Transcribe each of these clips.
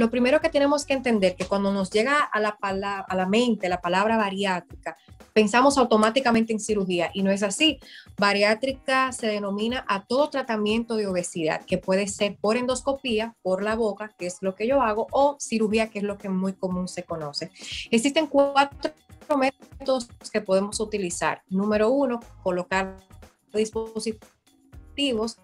lo primero que tenemos que entender que cuando nos llega a la, a la mente la palabra bariátrica, pensamos automáticamente en cirugía y no es así. Bariátrica se denomina a todo tratamiento de obesidad, que puede ser por endoscopía, por la boca, que es lo que yo hago, o cirugía, que es lo que muy común se conoce. Existen cuatro métodos que podemos utilizar. Número uno, colocar dispositivos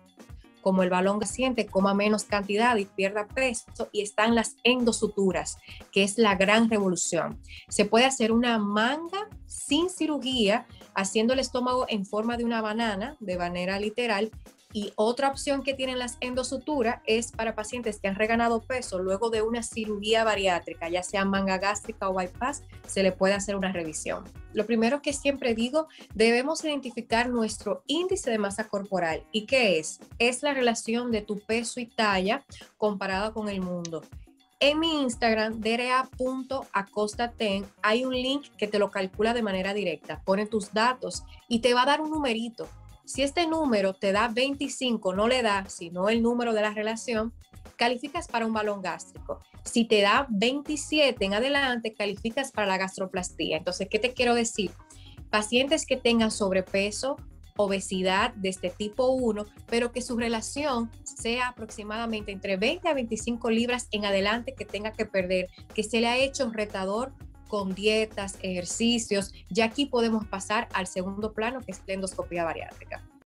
como el balón paciente coma menos cantidad y pierda peso y están las endosuturas, que es la gran revolución. Se puede hacer una manga sin cirugía, haciendo el estómago en forma de una banana, de manera literal, y otra opción que tienen las endosuturas es para pacientes que han reganado peso luego de una cirugía bariátrica, ya sea manga gástrica o bypass, se le puede hacer una revisión. Lo primero que siempre digo, debemos identificar nuestro índice de masa corporal. ¿Y qué es? Es la relación de tu peso y talla comparada con el mundo. En mi Instagram, dra.acostaten, hay un link que te lo calcula de manera directa. Pone tus datos y te va a dar un numerito si este número te da 25, no le da, sino el número de la relación, calificas para un balón gástrico. Si te da 27 en adelante, calificas para la gastroplastía. Entonces, ¿qué te quiero decir? Pacientes que tengan sobrepeso, obesidad de este tipo 1, pero que su relación sea aproximadamente entre 20 a 25 libras en adelante que tenga que perder, que se le ha hecho un retador con dietas, ejercicios. Ya aquí podemos pasar al segundo plano, que es la endoscopía bariátrica.